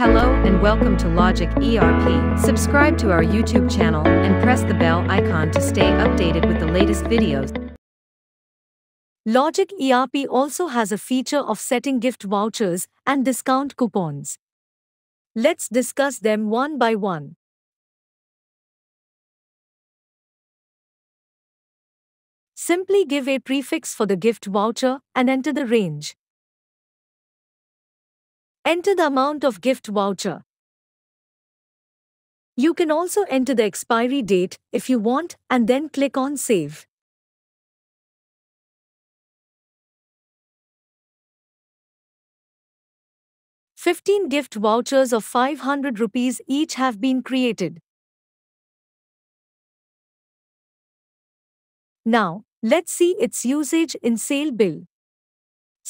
Hello and welcome to Logic ERP. Subscribe to our YouTube channel and press the bell icon to stay updated with the latest videos. Logic ERP also has a feature of setting gift vouchers and discount coupons. Let's discuss them one by one. Simply give a prefix for the gift voucher and enter the range. Enter the amount of gift voucher. You can also enter the expiry date if you want and then click on Save. Fifteen gift vouchers of 500 rupees each have been created. Now, let's see its usage in sale bill.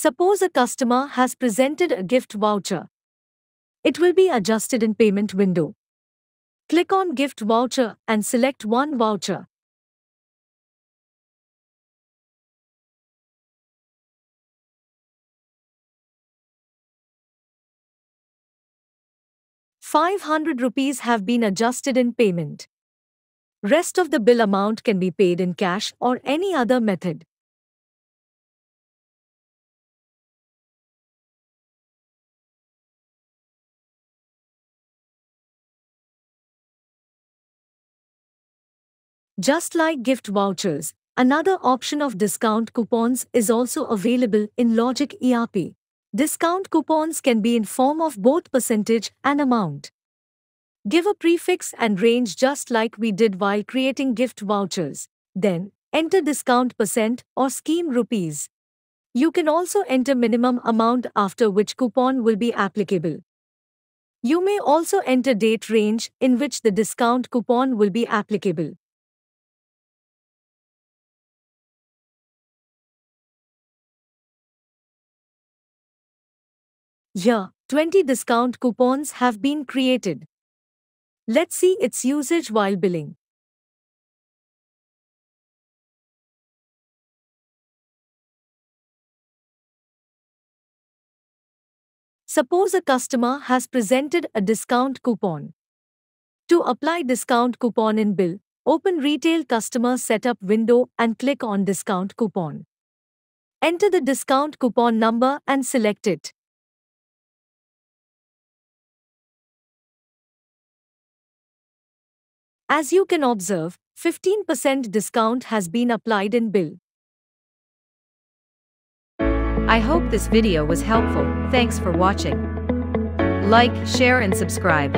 Suppose a customer has presented a gift voucher. It will be adjusted in payment window. Click on gift voucher and select one voucher. Five hundred rupees have been adjusted in payment. Rest of the bill amount can be paid in cash or any other method. Just like gift vouchers, another option of discount coupons is also available in Logic ERP. Discount coupons can be in form of both percentage and amount. Give a prefix and range just like we did while creating gift vouchers. Then, enter discount percent or scheme rupees. You can also enter minimum amount after which coupon will be applicable. You may also enter date range in which the discount coupon will be applicable. Here, 20 discount coupons have been created. Let's see its usage while billing. Suppose a customer has presented a discount coupon. To apply discount coupon in bill, open Retail Customer Setup window and click on Discount Coupon. Enter the discount coupon number and select it. As you can observe, 15% discount has been applied in bill. I hope this video was helpful. Thanks for watching. Like, share and subscribe.